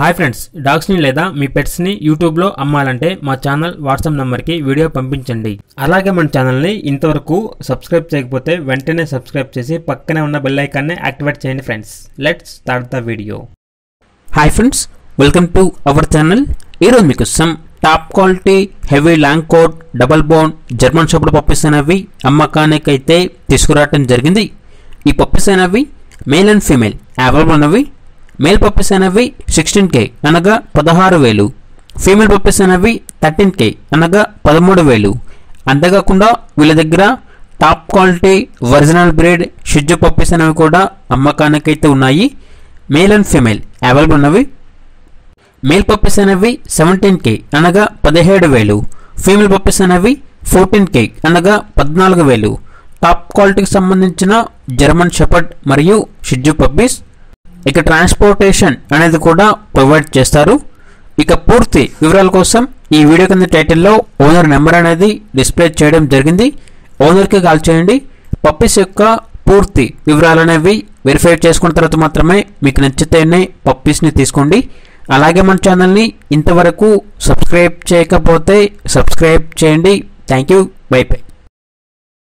Hi friends డాగ్స్ని లేదా మీ పెట్స్ని యూట్యూబ్లో అమ్మాలంటే మా ఛానల్ వాట్సాప్ నెంబర్కి వీడియో పంపించండి. అలాగే మన ఛానల్ని ఇంతవరకు సబ్స్క్రైబ్ చేయకపోతే వెంటనే సబ్స్క్రైబ్ చేసి పక్కనే ఉన్న బెల్ ఐకాన్ని యాక్టివేట్ చేయండి friends. Let's start the video hi friends welcome to our channel ఈరోజు మీకు some top quality heavy long coat double bone German shepherd puppies అనేవి అమ్మకానికి అయితే తీసుకురావటం జరిగింది. ఈ పప్పీస్ అనేవి మేల్ అండ్ ఫీమేల్ అవైలబుల్ అనేవి మేల్ పప్పీస్ అనేవి సిక్స్టీన్ కే అనగా పదహారు వేలు. ఫీమేల్ పప్పీస్ అనేవి థర్టీన్ కే అనగా పదమూడు వేలు. అంతేకాకుండా వీళ్ళ దగ్గర టాప్ క్వాలిటీ ఒరిజినల్ బ్రీడ్ షిజ్జు పప్పీస్ అనేవి కూడా అమ్మకానికైతే ఉన్నాయి. మేల్ అండ్ ఫీమేల్ అవైలబుల్ ఉన్నవి. మేల్ పప్పీస్ అనేవి సెవెంటీన్ కే అనగా పదిహేడు వేలు. ఫీమేల్ పప్పీస్ అనేవి ఫోర్టీన్ కే అనగా పద్నాలుగు వేలు. టాప్ క్వాలిటీకి సంబంధించిన జర్మన్ షెపర్డ్ మరియు షిజ్జు పప్పీస్ ఇక ట్రాన్స్పోర్టేషన్ అనేది కూడా ప్రొవైడ్ చేస్తారు. ఇక పూర్తి వివరాల కోసం ఈ వీడియో కింద టైటిల్లో ఓనర్ నెంబర్ అనేది డిస్ప్లే చేయడం జరిగింది. ఓనర్కి కాల్ చేయండి. పప్పీస్ యొక్క పూర్తి వివరాలు అనేవి వెరిఫై చేసుకున్న తర్వాత మాత్రమే మీకు నచ్చితేనే పప్పీస్ని తీసుకోండి. అలాగే మన ఛానల్ని ఇంతవరకు సబ్స్క్రైబ్ చేయకపోతే సబ్స్క్రైబ్ చేయండి. Thank you by by